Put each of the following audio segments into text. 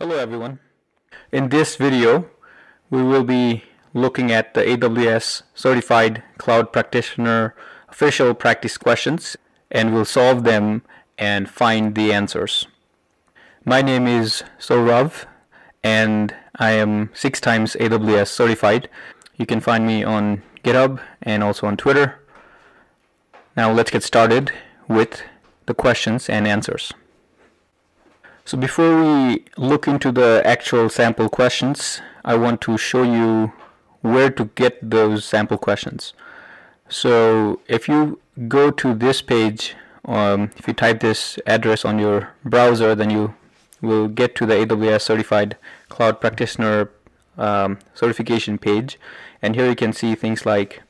Hello everyone. In this video, we will be looking at the AWS Certified Cloud Practitioner official practice questions and we'll solve them and find the answers. My name is Saurav and I am six times AWS certified. You can find me on GitHub and also on Twitter. Now let's get started with the questions and answers. So before we look into the actual sample questions, I want to show you where to get those sample questions. So if you go to this page, um, if you type this address on your browser, then you will get to the AWS Certified Cloud Practitioner um, certification page. And here you can see things like,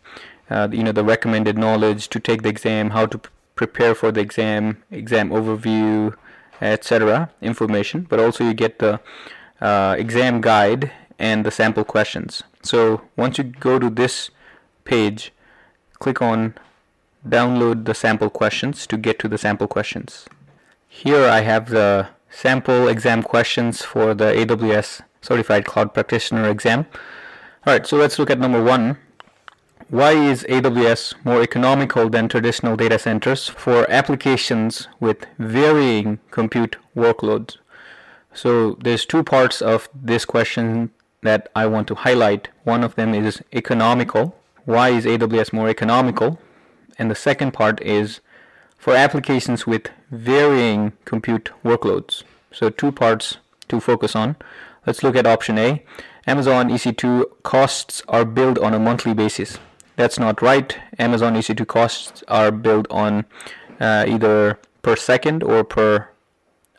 uh, you know, the recommended knowledge to take the exam, how to prepare for the exam, exam overview, etc. information. But also you get the uh, exam guide and the sample questions. So once you go to this page, click on download the sample questions to get to the sample questions. Here I have the sample exam questions for the AWS Certified Cloud Practitioner exam. Alright, so let's look at number one. Why is AWS more economical than traditional data centers for applications with varying compute workloads? So there's two parts of this question that I want to highlight. One of them is economical. Why is AWS more economical? And the second part is for applications with varying compute workloads. So two parts to focus on. Let's look at option A. Amazon EC2 costs are billed on a monthly basis. That's not right. Amazon EC2 costs are billed on uh, either per second or per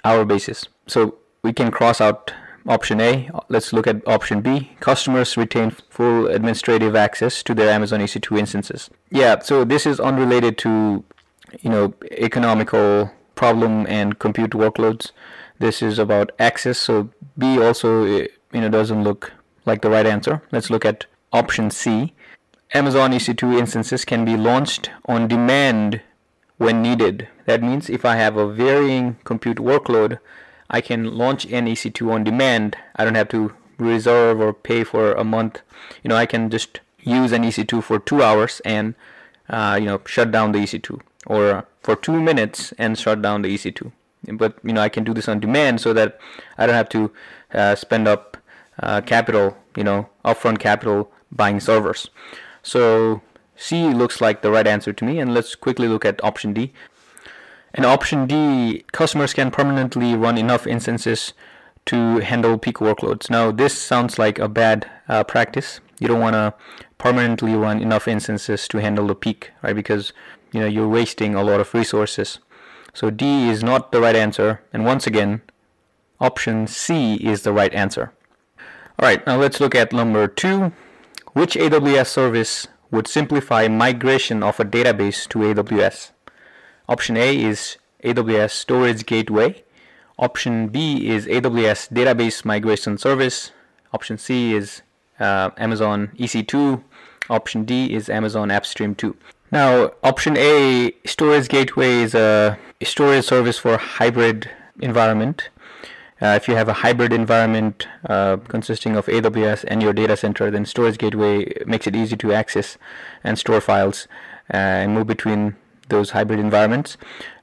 hour basis. So we can cross out option A. Let's look at option B. Customers retain full administrative access to their Amazon EC2 instances. Yeah, so this is unrelated to, you know, economical problem and compute workloads. This is about access. So B also, you know, doesn't look like the right answer. Let's look at option C. Amazon EC2 instances can be launched on demand when needed. That means if I have a varying compute workload, I can launch an EC2 on demand. I don't have to reserve or pay for a month. You know, I can just use an EC2 for two hours and uh, you know shut down the EC2, or for two minutes and shut down the EC2. But you know, I can do this on demand so that I don't have to uh, spend up uh, capital, you know, upfront capital buying servers. So C looks like the right answer to me, and let's quickly look at option D. In option D, customers can permanently run enough instances to handle peak workloads. Now, this sounds like a bad uh, practice. You don't want to permanently run enough instances to handle the peak, right? Because you know you're wasting a lot of resources. So D is not the right answer. And once again, option C is the right answer. All right, now let's look at number two. Which AWS service would simplify migration of a database to AWS? Option A is AWS Storage Gateway. Option B is AWS Database Migration Service. Option C is uh, Amazon EC2. Option D is Amazon AppStream 2. Now, option A, Storage Gateway is a storage service for hybrid environment. Uh, if you have a hybrid environment uh, consisting of AWS and your data center, then Storage Gateway makes it easy to access and store files uh, and move between those hybrid environments.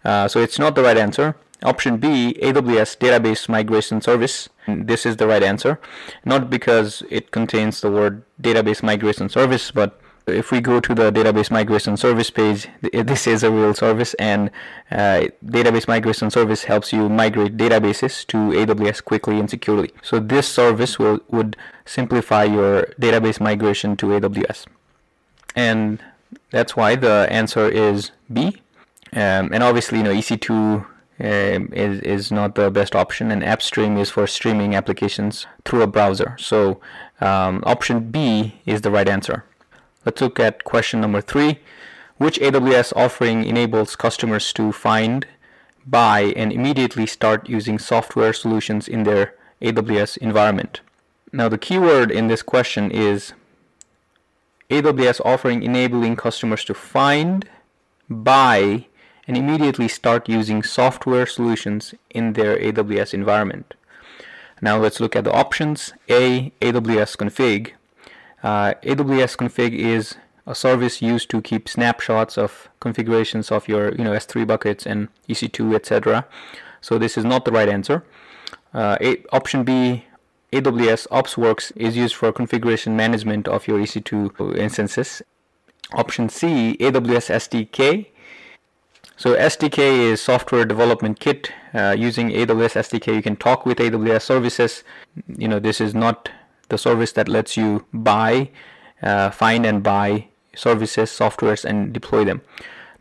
Uh, so it's not the right answer. Option B, AWS Database Migration Service. This is the right answer. Not because it contains the word Database Migration Service, but if we go to the database migration service page, this is a real service and uh, database migration service helps you migrate databases to AWS quickly and securely. So this service will would simplify your database migration to AWS. And that's why the answer is B. Um, and obviously, you know, EC2 um, is, is not the best option, and AppStream is for streaming applications through a browser. So um, option B is the right answer. Let's look at question number three. Which AWS offering enables customers to find, buy, and immediately start using software solutions in their AWS environment? Now, the keyword in this question is AWS offering enabling customers to find, buy, and immediately start using software solutions in their AWS environment. Now let's look at the options. A. AWS config. Uh, AWS config is a service used to keep snapshots of configurations of your you know S3 buckets and EC2 etc. So this is not the right answer. Uh, option B AWS OpsWorks is used for configuration management of your EC2 instances. Option C AWS SDK so SDK is software development kit. Uh, using AWS SDK, you can talk with AWS services. You know, this is not the service that lets you buy, uh, find and buy services, softwares, and deploy them.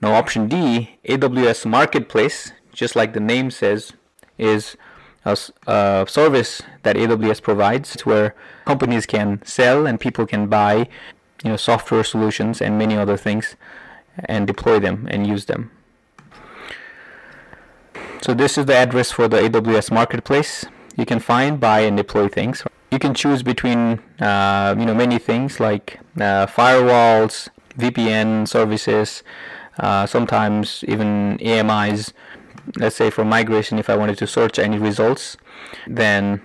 Now, option D, AWS Marketplace, just like the name says, is a, a service that AWS provides where companies can sell and people can buy, you know, software solutions and many other things and deploy them and use them. So this is the address for the AWS Marketplace. You can find, buy, and deploy things. You can choose between uh, you know many things like uh, firewalls, VPN services, uh, sometimes even AMIs. Let's say for migration, if I wanted to search any results, then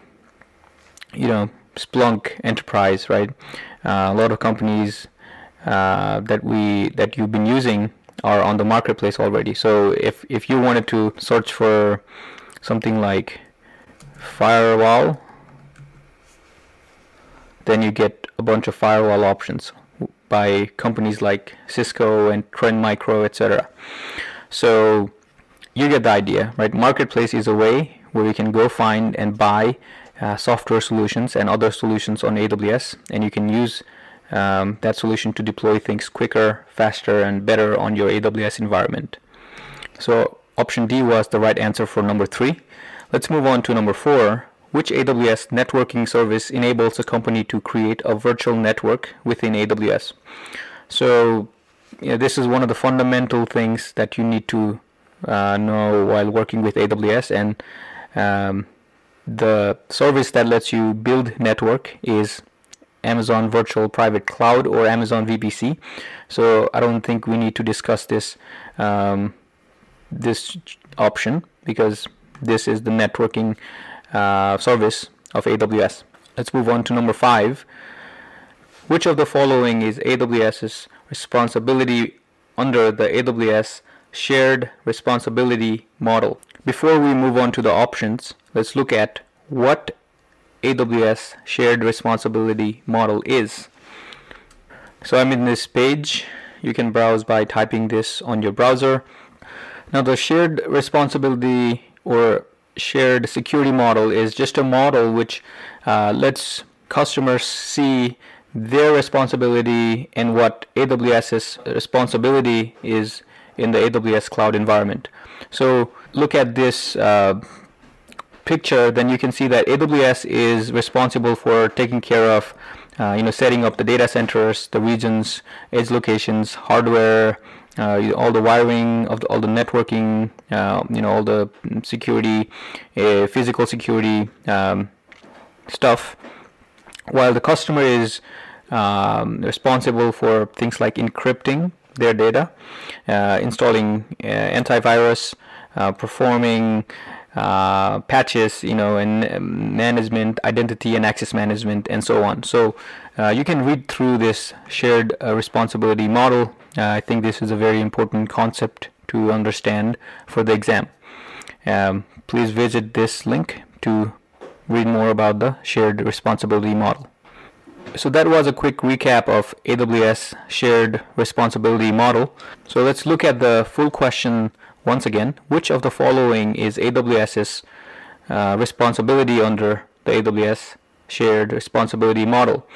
you know Splunk Enterprise, right? Uh, a lot of companies uh, that we that you've been using are on the marketplace already. So if, if you wanted to search for something like firewall, then you get a bunch of firewall options by companies like Cisco and Trend Micro, etc. So you get the idea, right? Marketplace is a way where you can go find and buy uh, software solutions and other solutions on AWS, and you can use um, that solution to deploy things quicker, faster, and better on your AWS environment. So option D was the right answer for number three. Let's move on to number four. Which AWS networking service enables a company to create a virtual network within AWS? So you know, this is one of the fundamental things that you need to uh, know while working with AWS and um, the service that lets you build network is Amazon Virtual Private Cloud or Amazon VPC. So I don't think we need to discuss this um, this option because this is the networking uh, service of AWS. Let's move on to number five. Which of the following is AWS's responsibility under the AWS shared responsibility model? Before we move on to the options, let's look at what AWS shared responsibility model is. So I'm in this page. You can browse by typing this on your browser. Now the shared responsibility or shared security model is just a model which uh, lets customers see their responsibility and what AWS's responsibility is in the AWS cloud environment. So look at this uh, picture, then you can see that AWS is responsible for taking care of, uh, you know, setting up the data centers, the regions, edge locations, hardware, uh, all the wiring of the, all the networking, uh, you know, all the security, uh, physical security um, stuff, while the customer is um, responsible for things like encrypting their data, uh, installing uh, antivirus, performing uh, patches, you know, and um, management, identity and access management, and so on. So uh, you can read through this shared uh, responsibility model. Uh, I think this is a very important concept to understand for the exam. Um, please visit this link to read more about the shared responsibility model. So that was a quick recap of AWS shared responsibility model. So let's look at the full question once again, which of the following is AWS's uh, responsibility under the AWS shared responsibility model?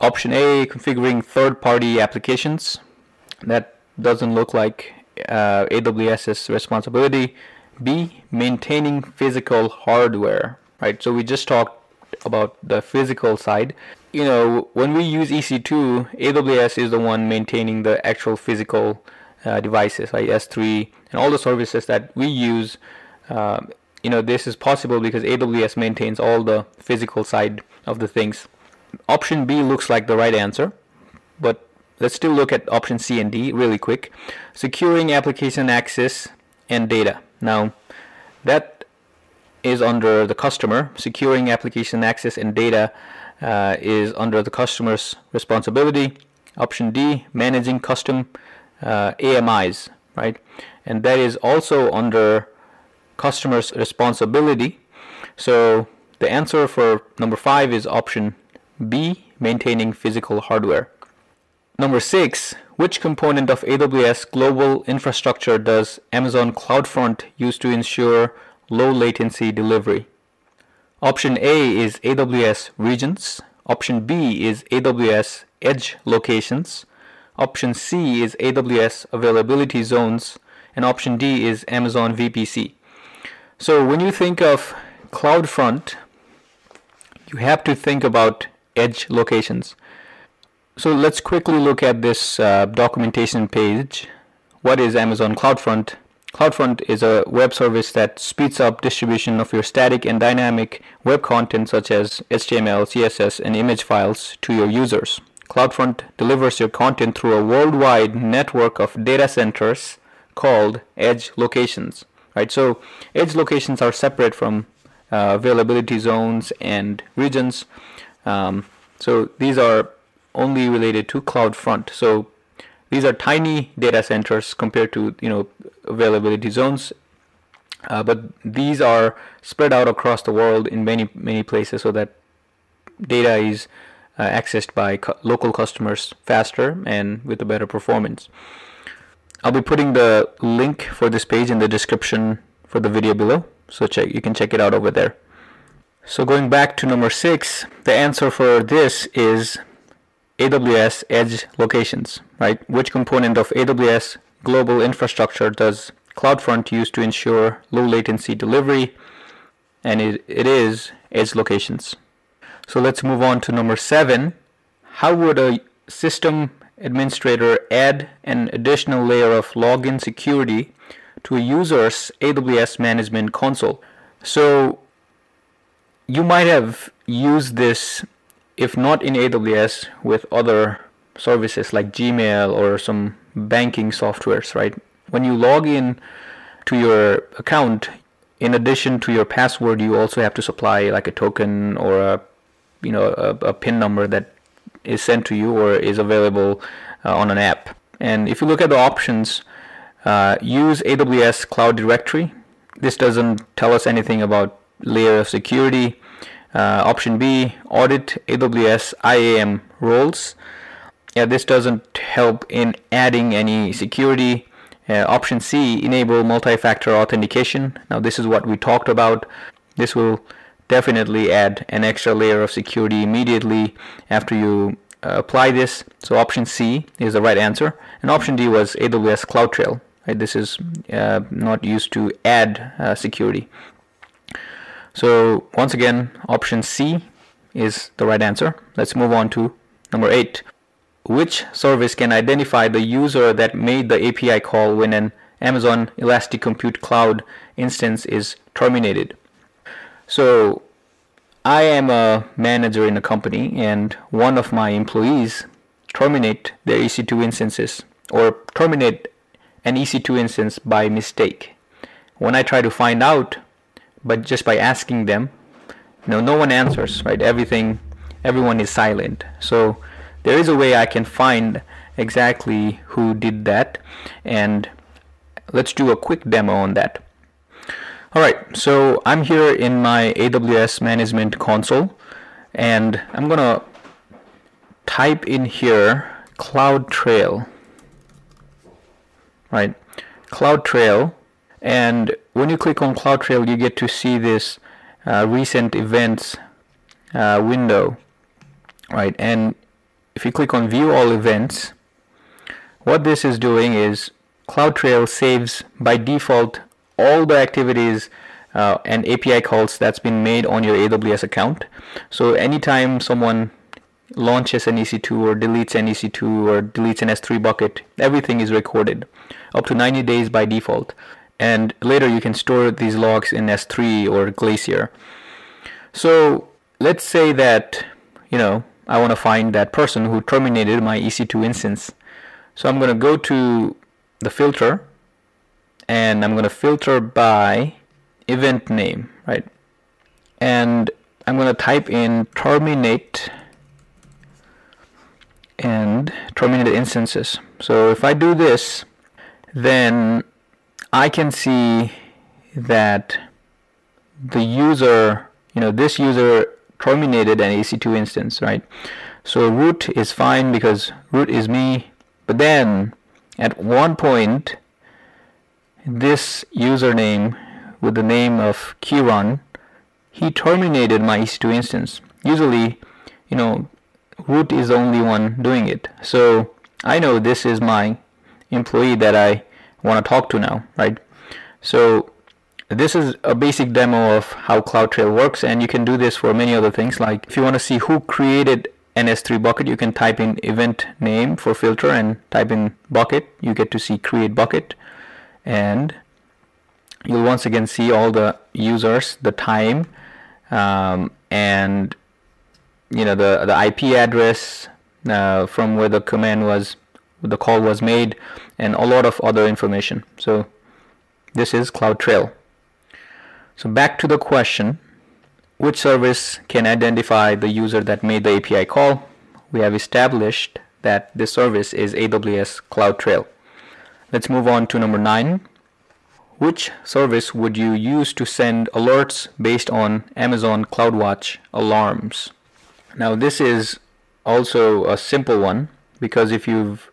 Option A, configuring third-party applications. That doesn't look like uh, AWS's responsibility. B, maintaining physical hardware, right? So we just talked about the physical side. You know, when we use EC2, AWS is the one maintaining the actual physical devices like S3 and all the services that we use. Uh, you know, this is possible because AWS maintains all the physical side of the things. Option B looks like the right answer, but let's still look at option C and D really quick. Securing application access and data. Now, that is under the customer. Securing application access and data uh, is under the customer's responsibility. Option D, managing custom uh, AMIs, right? And that is also under customer's responsibility. So the answer for number five is option B, maintaining physical hardware. Number six, which component of AWS global infrastructure does Amazon CloudFront use to ensure low latency delivery? Option A is AWS regions. Option B is AWS edge locations. Option C is AWS availability zones. And option D is Amazon VPC. So when you think of CloudFront, you have to think about edge locations. So let's quickly look at this uh, documentation page. What is Amazon CloudFront? CloudFront is a web service that speeds up distribution of your static and dynamic web content such as HTML, CSS, and image files to your users. CloudFront delivers your content through a worldwide network of data centers called edge locations. Right? So edge locations are separate from uh, availability zones and regions. Um, so these are only related to CloudFront. So these are tiny data centers compared to you know availability zones, uh, but these are spread out across the world in many many places so that data is uh, accessed by local customers faster and with a better performance. I'll be putting the link for this page in the description for the video below, so check you can check it out over there. So going back to number six, the answer for this is AWS edge locations, right? Which component of AWS global infrastructure does CloudFront use to ensure low latency delivery? And it, it is edge locations. So let's move on to number seven. How would a system administrator add an additional layer of login security to a user's AWS management console? So you might have used this if not in AWS, with other services like Gmail or some banking softwares, right? When you log in to your account, in addition to your password, you also have to supply like a token or a you know a, a PIN number that is sent to you or is available uh, on an app. And if you look at the options, uh, use AWS Cloud Directory. This doesn't tell us anything about layer of security. Uh, option B, audit AWS IAM roles. Yeah, this doesn't help in adding any security. Uh, option C, enable multi-factor authentication. Now this is what we talked about. This will definitely add an extra layer of security immediately after you uh, apply this. So option C is the right answer. And option D was AWS CloudTrail. Right? This is uh, not used to add uh, security. So once again, option C is the right answer. Let's move on to number eight. Which service can identify the user that made the API call when an Amazon Elastic Compute Cloud instance is terminated? So I am a manager in a company and one of my employees terminate their EC2 instances or terminate an EC2 instance by mistake. When I try to find out but just by asking them you know no one answers right? Everything everyone is silent. So there is a way I can find exactly who did that and let's do a quick demo on that alright so I'm here in my AWS management console and I'm gonna type in here CloudTrail right? CloudTrail and when you click on CloudTrail you get to see this uh, recent events uh, window right? And if you click on view all events what this is doing is CloudTrail saves by default all the activities uh, and API calls that's been made on your AWS account so anytime someone launches an EC2 or deletes an EC2 or deletes an S3 bucket everything is recorded up to 90 days by default and later you can store these logs in S3 or Glacier. So let's say that, you know, I want to find that person who terminated my EC2 instance. So I'm going to go to the filter and I'm going to filter by event name, right? And I'm going to type in terminate and terminated instances. So if I do this, then I can see that the user, you know, this user terminated an EC2 instance, right? So root is fine because root is me, but then at one point, this username with the name of Kiran, he terminated my EC2 instance. Usually, you know, root is the only one doing it. So I know this is my employee that I want to talk to now, right? So this is a basic demo of how CloudTrail works and you can do this for many other things like if you want to see who created an S3 bucket you can type in event name for filter and type in bucket you get to see create bucket and you'll once again see all the users the time um, and you know the the IP address uh, from where the command was the call was made and a lot of other information. So this is CloudTrail so back to the question which service can identify the user that made the API call? We have established that this service is AWS CloudTrail let's move on to number nine. Which service would you use to send alerts based on Amazon CloudWatch alarms? Now this is also a simple one because if you've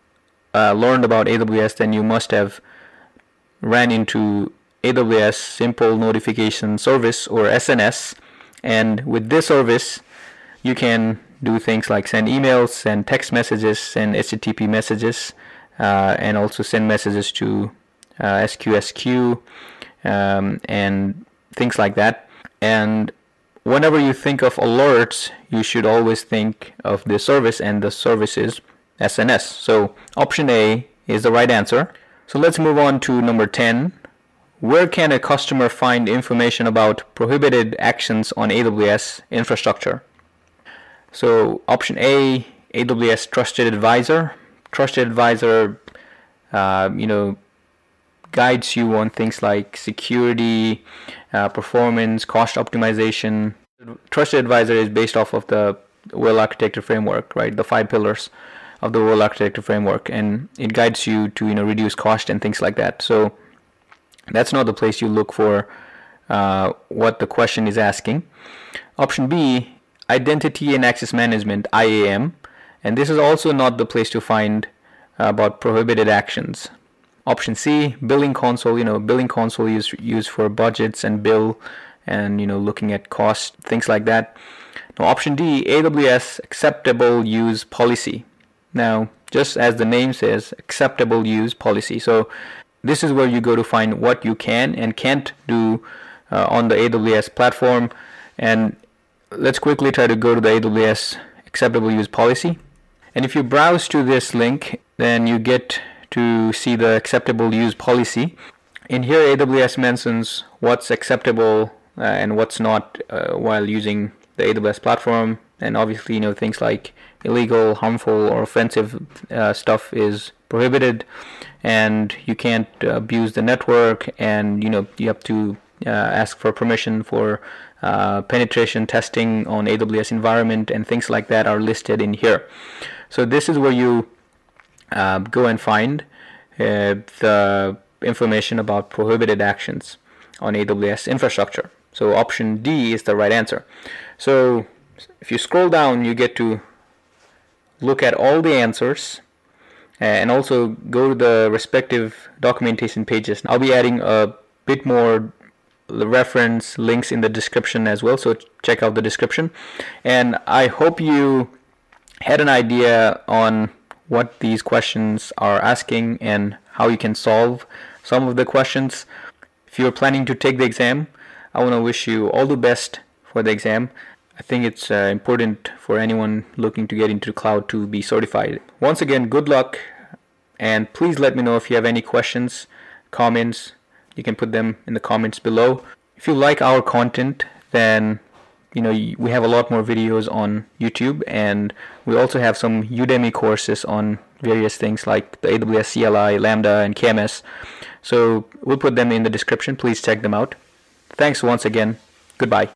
uh, learned about AWS then you must have ran into AWS Simple Notification Service or SNS and with this service you can do things like send emails, send text messages, send HTTP messages and also send messages to uh, SQS queue um, and things like that and whenever you think of alerts, you should always think of the service and the services SNS. So option A is the right answer. So let's move on to number 10. Where can a customer find information about prohibited actions on AWS infrastructure? So option A, AWS Trusted Advisor. Trusted Advisor, uh, you know, guides you on things like security, uh, performance, cost optimization. Trusted Advisor is based off of the well architected framework, right? The five pillars of the well architected framework, and it guides you to you know reduce cost and things like that. So that's not the place you look for uh, what the question is asking. Option B, Identity and Access Management (IAM), and this is also not the place to find uh, about prohibited actions. Option C, billing console, you know, billing console is used for budgets and bill and, you know, looking at cost, things like that. Now, option D, AWS acceptable use policy. Now, just as the name says, acceptable use policy. So this is where you go to find what you can and can't do uh, on the AWS platform. And let's quickly try to go to the AWS acceptable use policy. And if you browse to this link, then you get to see the acceptable use policy. In here, AWS mentions what's acceptable uh, and what's not uh, while using the AWS platform. And obviously, you know, things like illegal, harmful, or offensive uh, stuff is prohibited, and you can't abuse the network, and you know, you have to uh, ask for permission for uh, penetration testing on AWS environment, and things like that are listed in here. So this is where you uh, go and find uh, the information about prohibited actions on AWS infrastructure. So option D is the right answer. So if you scroll down, you get to look at all the answers and also go to the respective documentation pages. I'll be adding a bit more reference links in the description as well, so check out the description. And I hope you had an idea on what these questions are asking and how you can solve some of the questions. If you're planning to take the exam, I want to wish you all the best for the exam. I think it's uh, important for anyone looking to get into the cloud to be certified. Once again, good luck and please let me know if you have any questions, comments. You can put them in the comments below. If you like our content, then you know we have a lot more videos on YouTube and we also have some Udemy courses on various things like the AWS CLI, Lambda and KMS so we'll put them in the description please check them out Thanks once again. Goodbye.